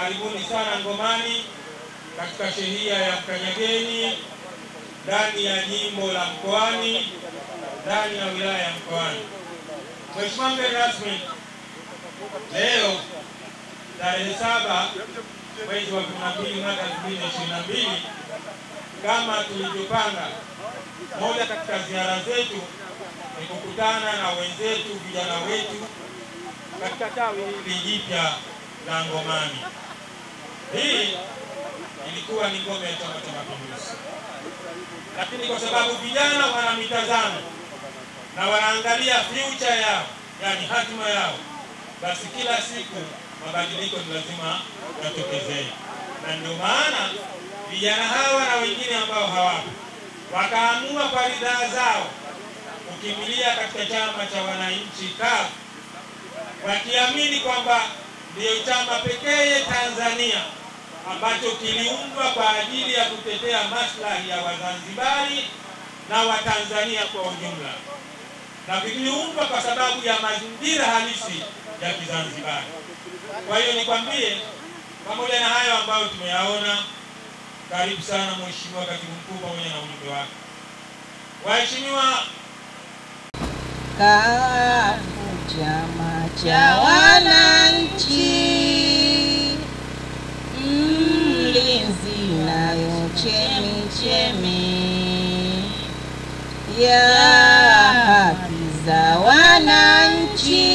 karibuni sana Ngomani katika shehia ya Mkanyageni ndani ya jimbo la Mkoani ndani ya wilaya ya Mkoani. Mheshimiwa mgeni rasmi, leo tarehe saba mwezi wa 12 mwaka 2022 kama tulivyopanga, moja katika ziara zetu ni kukutana na wenzetu vijana wetu katika tawi hili jipya la Ngomani. Hii ilikuwa ni ngome ya Chama cha Mapinduzi, lakini kwa sababu vijana wana mitazamo na wanaangalia future yao, yani hatima yao, basi kila siku mabadiliko ni lazima yatokezee, na ndio maana vijana hawa na wengine ambao hawapo wakaamua kwa ridhaa zao kukimbilia katika chama cha wananchi CUF wakiamini kwamba ndiyo chama pekee Tanzania ambacho kiliundwa kwa ajili ya kutetea maslahi ya Wazanzibari na Watanzania kwa ujumla, na kiliundwa kwa sababu ya mazingira halisi ya Kizanzibari. Kwa hiyo nikwambie, pamoja na hayo ambayo tumeyaona, karibu sana Mheshimiwa Katibu Mkuu pamoja na ujumbe wake. Waheshimiwa Kafu chama cha wananchi, ya haki za wananchi,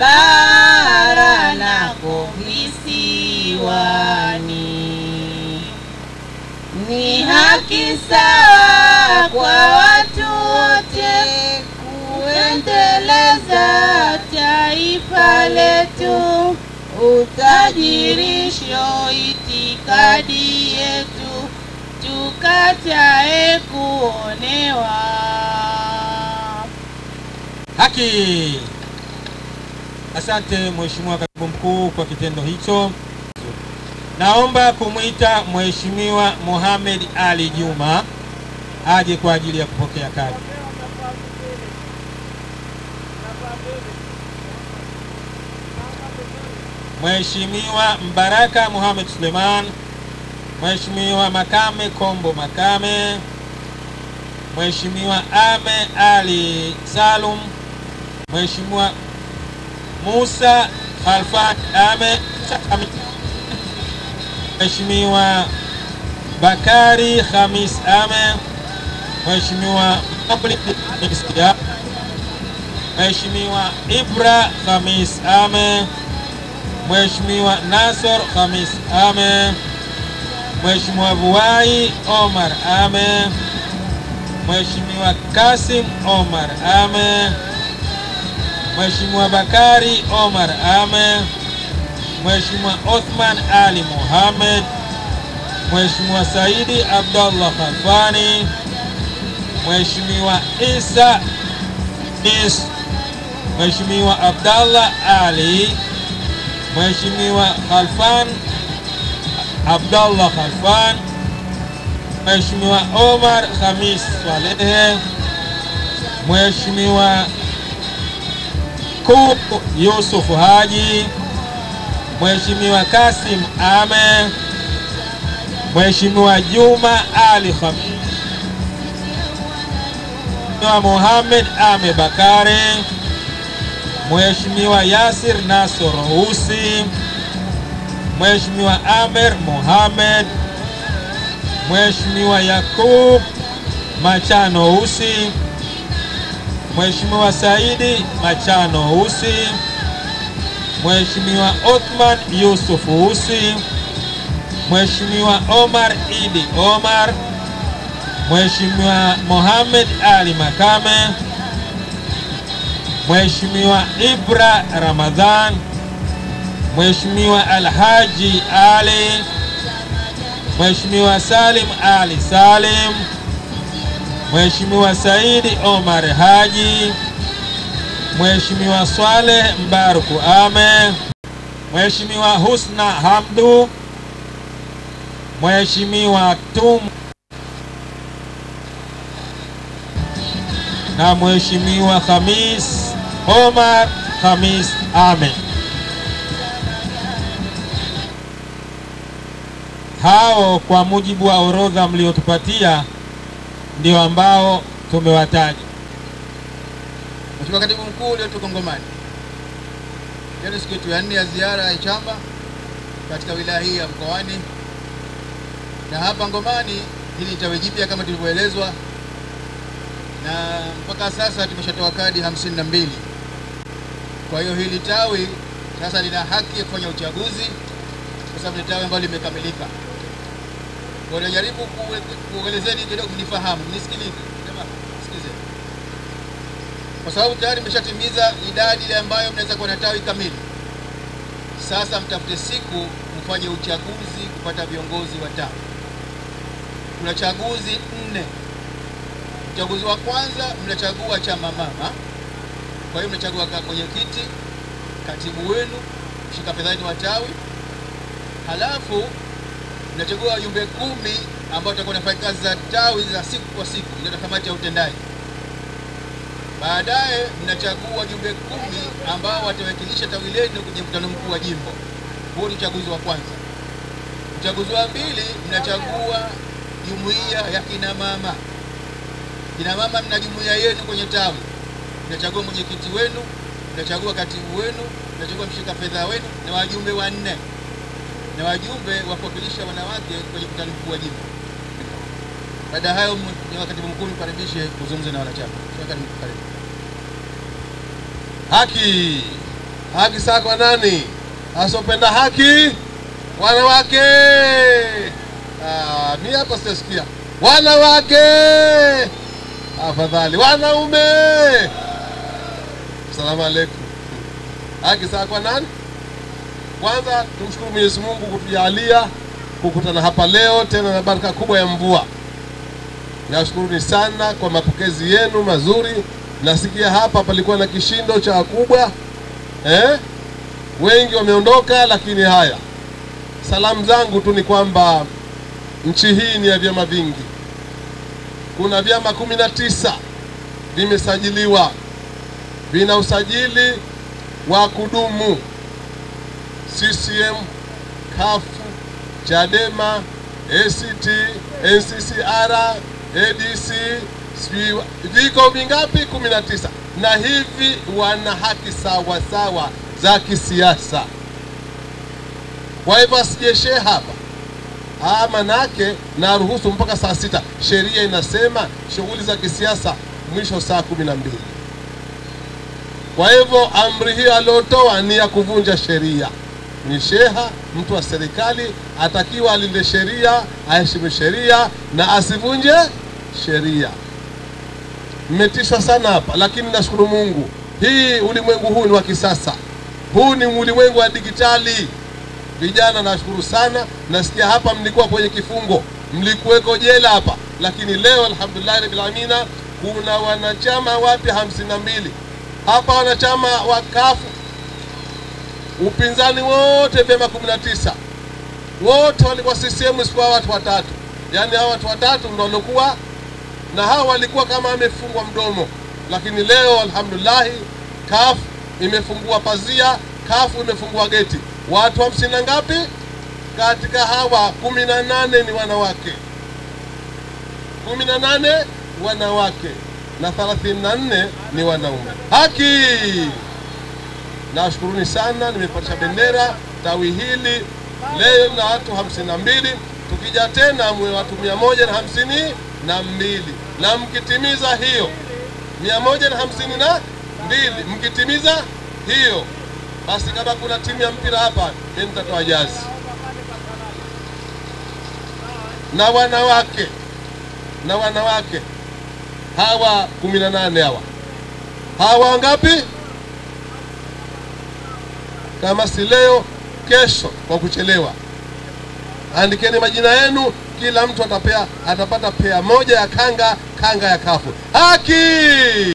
bara nako visiwani ni haki sawa kwa watu wote kuendeleza taifa letu, utajirisho itikadi yetu, tukatae Haki. Asante Mheshimiwa Katibu Mkuu kwa kitendo hicho. Naomba kumwita Mheshimiwa Mohamed Ali Juma aje kwa ajili ya kupokea kadi. Mheshimiwa Mbaraka Mohamed Suleiman, Mheshimiwa Makame Kombo Makame, Mheshimiwa Ame Ali Salum, Mheshimiwa Musa Khalfan Ame, Mheshimiwa Bakari Khamis Ame, Mheshimiwa Mheshimiwa Ibra Khamis Ame, Mheshimiwa Nasor Khamis Ame, Mheshimiwa Vuai Omar Ame, Mheshimiwa Kasim Omar Ame, Mheshimiwa Bakari Omar Ame, Mheshimiwa Othman Ali Mohamed, Mheshimiwa Saidi Abdullah Khafani, Mheshimiwa Isa Nis, Mheshimiwa Abdallah Ali, Mheshimiwa Khalfan Abdallah Khalfan, Mheshimiwa Omar Khamis Swalehe, Mheshimiwa Kub Yusuf Haji, Mheshimiwa Kasim Ame, Mheshimiwa Juma Ali Khamis, Mheshimiwa Mohamed Ame Bakare, Mheshimiwa Yasir Nasor Husi, Mheshimiwa Amer Mohamed, Mheshimiwa Yakub Machano Husi, Mheshimiwa Saidi Machano Usi, Mheshimiwa Othman Yusuf Usi, Mheshimiwa Omar Idi Omar, Mheshimiwa Mohamed Ali Makame, Mheshimiwa Ibra Ramadhan, Mheshimiwa Alhaji Ali, Mheshimiwa Salim Ali Salim, Mheshimiwa Saidi Omar Haji, Mheshimiwa Swaleh Mbaruku Ame, Mheshimiwa Husna Hamdu, Mheshimiwa Tum na Mheshimiwa Khamis Omar Khamis Ame. Hao kwa mujibu wa orodha mliotupatia ndio ambao tumewataja. Mheshimiwa Katibu Mkuu, leo tuko Ngomani. Leo ni siku yetu ya nne ya ziara ya chama katika wilaya hii ya Mkoani, na hapa Ngomani hili ni tawi jipya kama tulivyoelezwa, na mpaka sasa tumeshatoa kadi hamsini na mbili. Kwa hiyo hili tawi sasa lina haki ya kufanya uchaguzi kwa sababu ni tawi ambalo limekamilika. Kwa hiyo jaribu kuelezeni kidogo, mnifahamu, nisikilize, sema sikilizeni kwa sababu tayari mmeshatimiza idadi ile ambayo mnaweza kuwa na tawi kamili. Sasa mtafute siku mfanye uchaguzi kupata viongozi wa tawi. Kuna chaguzi nne. Uchaguzi wa kwanza mnachagua chama mama, kwa hiyo mnachagua mwenyekiti, katibu wenu, mshika fedhani wa tawi, halafu mnachagua wajumbe kumi ambao watakuwa wanafanya kazi za tawi za siku kwa siku, ndio kamati ya utendaji. Baadaye mnachagua wajumbe kumi ambao watawakilisha tawi lenu kwenye mkutano mkuu wa jimbo. Huo ni uchaguzi wa kwanza. Uchaguzi wa pili, mnachagua jumuiya ya kina mama. Kina mama mna jumuiya yenu kwenye tawi, mnachagua mwenyekiti wenu, mnachagua katibu wenu, mnachagua mshika fedha wenu na wajumbe wanne na wajumbe wa kuwakilisha wanawake kwenye mkutano mkuu wa jimbo. Baada ya hayo, Mheshimiwa Katibu Mkuu, nikaribishe kuzungumza na wanachama. Haki, haki saa kwa nani? Asopenda haki, wanawake. Ah, mimi hapa sitasikia wanawake, afadhali wanaume. Salamu alaikum. Haki saa kwa nani? Kwanza tumshukuru Mwenyezi Mungu kutujalia kukutana hapa leo tena na baraka kubwa ya mvua. Nashukuruni sana kwa mapokezi yenu mazuri. Nasikia hapa palikuwa na kishindo cha wakubwa eh? Wengi wameondoka, lakini haya, salamu zangu tu ni kwamba nchi hii ni ya vyama vingi. Kuna vyama kumi na tisa vimesajiliwa, vina usajili wa kudumu CCM, kafu Chadema, ACT, NCCR, ADC, viko vingapi? kumi na tisa, na hivi wana haki sawa sawa za kisiasa. Kwa hivyo asijeshe hapa Ah, manake naruhusu mpaka saa sita. Sheria inasema shughuli za kisiasa mwisho saa kumi na mbili. Kwa hivyo amri hiyo aliyotoa ni ya kuvunja sheria. Ni sheha, mtu wa serikali atakiwa alinde sheria, aheshimu sheria na asivunje sheria. Mmetishwa sana hapa, lakini nashukuru Mungu, hii ulimwengu huu ni wa kisasa, huu ni ulimwengu wa digitali. Vijana nashukuru sana, nasikia hapa mlikuwa kwenye kifungo, mlikuweko jela hapa, lakini leo alhamdulillahi rabbil alamina, kuna wanachama wapya hamsini na mbili. Hapa, wanachama wa kafu upinzani wote vyama kumi na tisa wote walikuwa CCM isipokuwa watu watatu, yaani hawa watu watatu ndio walikuwa na hawa walikuwa kama amefungwa mdomo, lakini leo alhamdulillahi, kafu imefungua pazia, kafu imefungua geti. Watu hamsini na ngapi? Katika hawa kumi na nane ni wanawake, kumi na nane wanawake na thelathini na nne ni wanaume. Haki! Nawashukuruni sana, nimepatisha bendera tawi hili leo na watu hamsini na mbili. Tukija tena mwe watu mia moja na hamsini na mbili na mkitimiza hiyo mia moja na hamsini na mbili mkitimiza hiyo basi, kama kuna timu ya mpira hapa, mimi nitatoa jazi na wanawake na wanawake hawa kumi na nane hawa hawa wangapi? Kama si leo, kesho kwa kuchelewa, andikeni majina yenu, kila mtu atapea atapata pea moja ya kanga, kanga ya kafu. Haki!